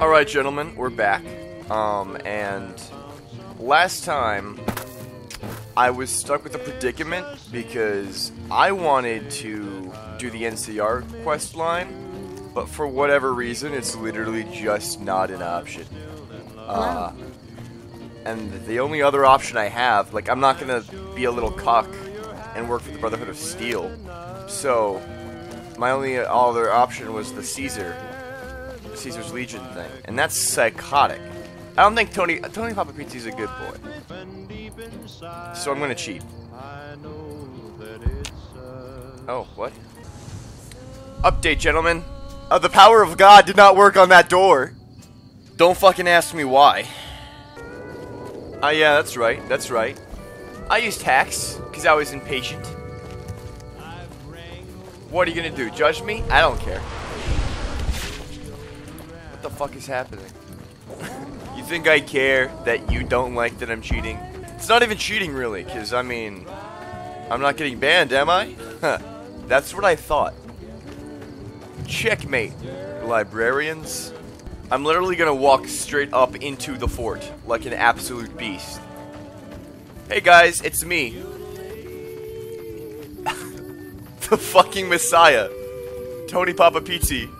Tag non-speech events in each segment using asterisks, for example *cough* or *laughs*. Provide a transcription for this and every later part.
All right, gentlemen, we're back. Um, and last time I was stuck with a predicament because I wanted to do the NCR quest line, but for whatever reason, it's literally just not an option. Uh, and the only other option I have, like, I'm not gonna be a little cock and work for the Brotherhood of Steel. So, my only other option was the Caesar, Caesar's Legion thing, and that's psychotic. I don't think Tony Tony Papa Pizzi's a good boy. So I'm gonna cheat. Oh, what? Update, gentlemen. Uh, the power of God did not work on that door. Don't fucking ask me why. Ah, uh, yeah, that's right, that's right. I used hacks, because I was impatient. What are you gonna do, judge me? I don't care. What the fuck is happening? you think I care that you don't like that I'm cheating? It's not even cheating, really, because, I mean, I'm not getting banned, am I? That's what I thought. Checkmate, librarians. I'm literally gonna walk straight up into the fort, like an absolute beast. Hey guys, it's me. *laughs* the fucking Messiah. Tony Papa Pizzi.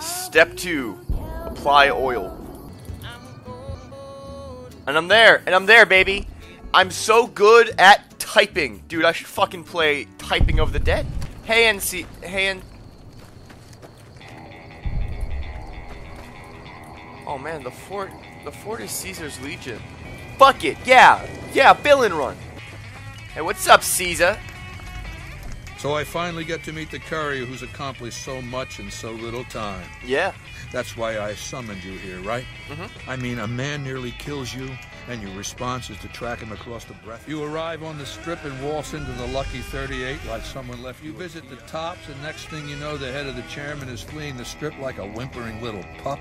Step 2. Apply oil. And I'm there, and I'm there, baby. I'm so good at typing. Dude, I should fucking play Typing of the Dead. Hey, NC... Hey, and Oh man, the fort, the fort is Caesar's Legion. Fuck it, yeah, yeah, Bill and run. Hey, what's up, Caesar? So I finally get to meet the courier who's accomplished so much in so little time. Yeah. That's why I summoned you here, right? Mm-hmm. I mean, a man nearly kills you, and your response is to track him across the breath. You arrive on the strip and waltz into the Lucky 38 like someone left you. Visit the tops, and next thing you know, the head of the chairman is fleeing the strip like a whimpering little pup.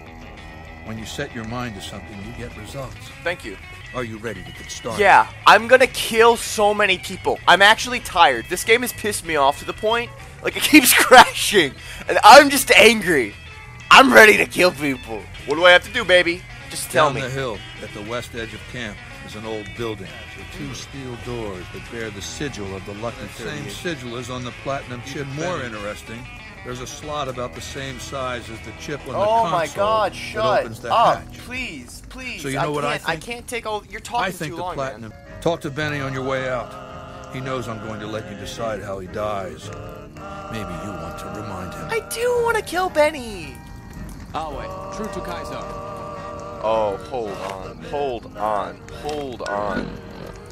When you set your mind to something, you get results. Thank you. Are you ready to get started? Yeah, I'm gonna kill so many people. I'm actually tired. This game has pissed me off to the point, like, it *laughs* keeps crashing. And I'm just angry. I'm ready to kill people. What do I have to do, baby? Just tell Down me. the hill, at the west edge of camp, is an old building with two steel doors that bear the sigil of the Lucky The same sigil is on the platinum chip. More interesting, there's a slot about the same size as the chip on the oh console my god, shut opens the up. hatch. Please, please. So you know I what I can't, I can't take all. You're talking I think too the long, platinum. man. Talk to Benny on your way out. He knows I'm going to let you decide how he dies. Maybe you want to remind him. I do want to kill Benny. Awe, true to Kaiser. Oh, hold on, hold on, hold on.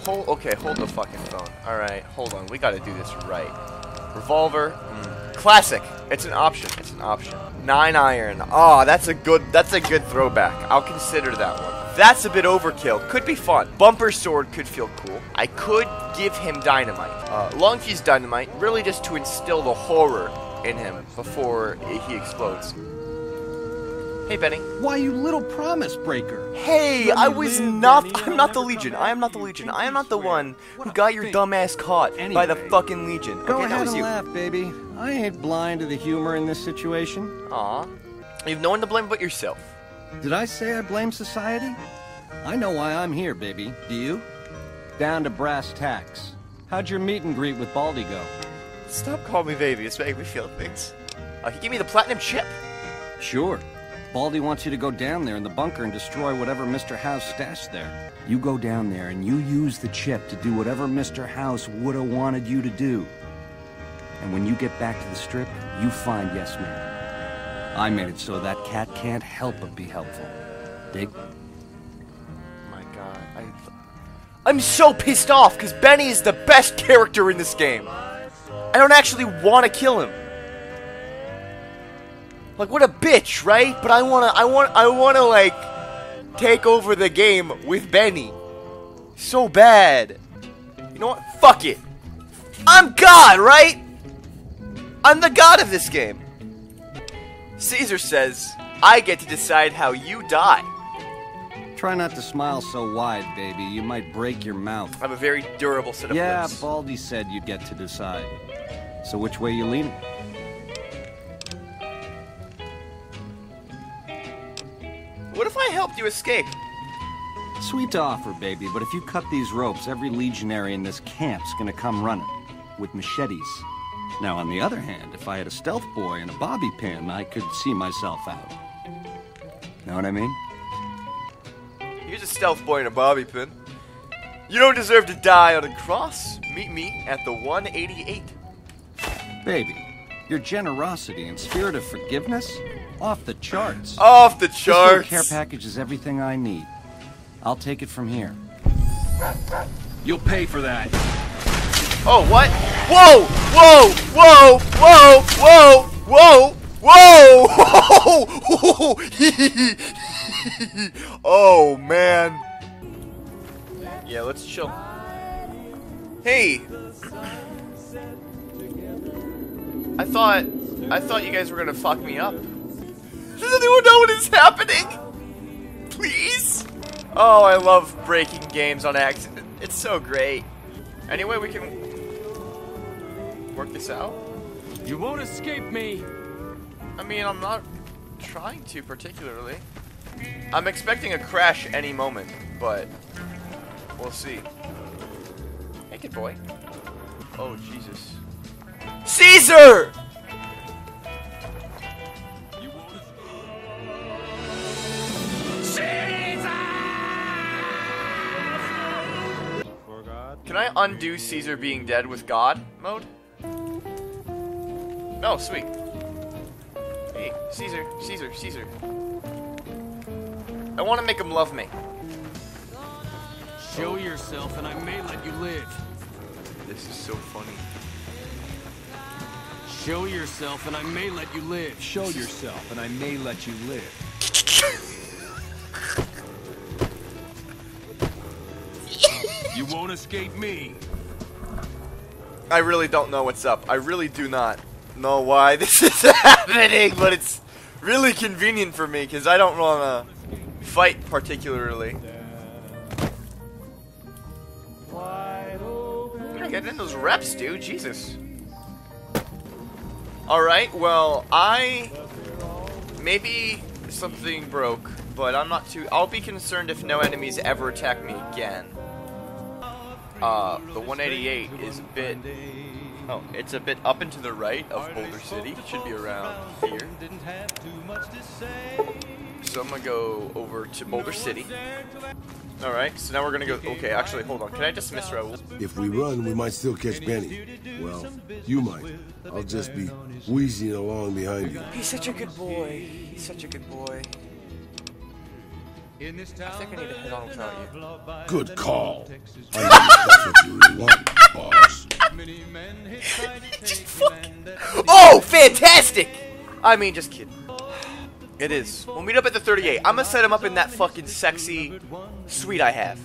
Hold, okay, hold the fucking phone. Alright, hold on, we gotta do this right. Revolver, mm. classic. It's an option, it's an option. Nine iron, oh, that's a good, that's a good throwback. I'll consider that one. That's a bit overkill, could be fun. Bumper sword could feel cool. I could give him dynamite. Uh, long fuse dynamite, really just to instill the horror in him before he explodes. Hey, Benny. Why, you little promise breaker. Hey, I was live, not. Benny. I'm not the Legion. I am not the. Legion. I am not the one who got your dumbass dumb ass caught by the fucking Legion. Go Okay, that ahead was and you. laugh, baby. I ain't blind to the humor in this situation. Aw. You've no one to blame but yourself. Did I say I blame society? I know why I'm here, baby. Do you? Down to brass tacks. How'd your meet and greet with Baldy go? Stop calling me baby. It's making me feel things. Uh, he gave me the platinum chip. Sure. Baldy wants you to go down there in the bunker and destroy whatever Mr. House stashed there. You go down there and you use the chip to do whatever Mr. House would have wanted you to do. And when you get back to the strip, you find Yes Man. I made it so that cat can't help but be helpful. Dig? my god. I, I'm so pissed off because Benny is the best *laughs* character in this game. I don't actually want to kill him. Like what a bitch, right? But I wanna, I want, I wanna like take over the game with Benny. So bad. You know what? Fuck it. I'm God, right? I'm the god of this game. Caesar says, I get to decide how you die. Try not to smile so wide, baby. You might break your mouth. I have a very durable set of Yeah, lips. Baldy said you'd get to decide. So which way you leaning? What if I helped you escape? Sweet to offer, baby, but if you cut these ropes, every legionary in this camp's gonna come running. With machetes. Now, on the other hand, if I had a stealth boy and a bobby pin, I could see myself out. Know what I mean? Here's a stealth boy and a bobby pin. You don't deserve to die on a cross. Meet me at the 188. Baby, your generosity and spirit of forgiveness? Off the charts. Off the This little care package is everything I need. I'll take it from here. You'll pay for that. Oh, what? Whoa! Whoa! Whoa! Whoa! Whoa! Whoa! Whoa! *laughs* oh, man. Yeah, let's chill. Hey! I thought... I thought you guys were gonna fuck me up. Does anyone know what is happening? Please? Oh, I love breaking games on accident. It's so great. Anyway, we can work this out. You won't escape me. I mean, I'm not trying to particularly. I'm expecting a crash any moment, but we'll see. Hey, good boy. Oh, Jesus. Caesar. Caesar! Can I undo Caesar being dead with God mode? Oh, sweet. Hey, Caesar, Caesar, Caesar. I want to make him love me. Show yourself, and I may let you live. This is so funny. Show yourself, and I may let you live. Show yourself, and I may let you live. You won't escape me. I really don't know what's up. I really do not know why *laughs* this is happening, but it's really convenient for me because I don't want to fight particularly. Get in those reps, dude. Jesus. Alright, well, I. Maybe something broke, but I'm not too. I'll be concerned if no enemies ever attack me again. Uh, the 188 is a bit. Oh, it's a bit up and to the right of Boulder City. It should be around here. So I'm gonna go over to Boulder City. Alright, so now we're gonna go. Okay, actually, hold on. Can I dismiss Raul? If we run, we might still catch Benny. Well, you might. I'll just be wheezing along behind you. He's such a good boy. He's such a good boy. I think I need to head on without you. Good call. I know that's what you really want, boss. *laughs* Oh, fantastic! I mean, just kidding. It is. We'll meet up at the 38. I'm gonna set him up in that fucking sexy suite I have.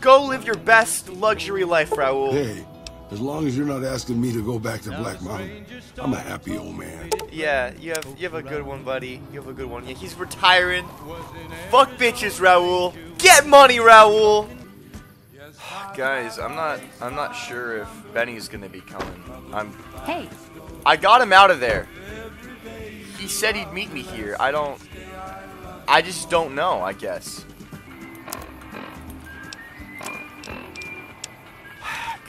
Go live your best luxury life, Raul. Hey, as long as you're not asking me to go back to Black Mountain, I'm a happy old man. Yeah, you have you have a good one, buddy. You have a good one. Yeah, he's retiring. Fuck bitches, Raul. Get money, Raul. *sighs* Guys, I'm not I'm not sure if Benny's gonna be coming. I'm Hey, I got him out of there. He said he'd meet me here. I don't. I just don't know, I guess.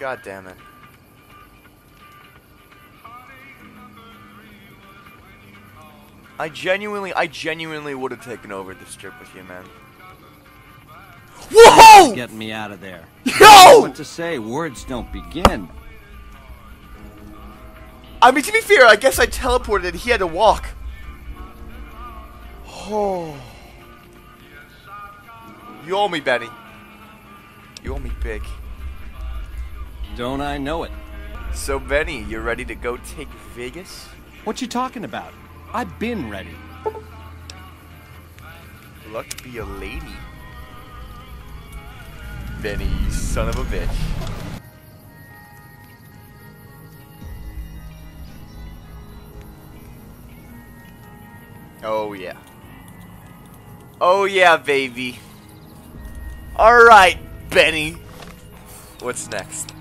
God damn it. I genuinely, I genuinely would have taken over this trip with you, man. Whoa! Getting me out of there. *laughs* Yo! What to say? Words don't begin. I mean, to be fair, I guess I teleported and he had to walk. Oh. You owe me, Benny. You owe me big. Don't I know it? So, Benny, you ready to go take Vegas? What you talking about? I've been ready. Luck be a lady. Benny, you son of a bitch. Oh, yeah. Oh, yeah, baby. All right, Benny. What's next?